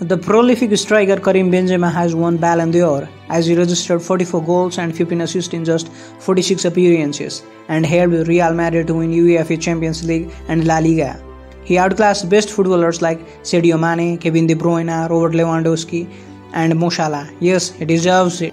The prolific striker Karim Benzema has won Ballon d'Or as he registered 44 goals and 15 assists in just 46 appearances and helped Real Madrid to win UEFA Champions League and La Liga. He outclassed best footballers like Sadio Mane, Kevin De Bruyne, Robert Lewandowski, and Mo Salah. Yes, he deserves it.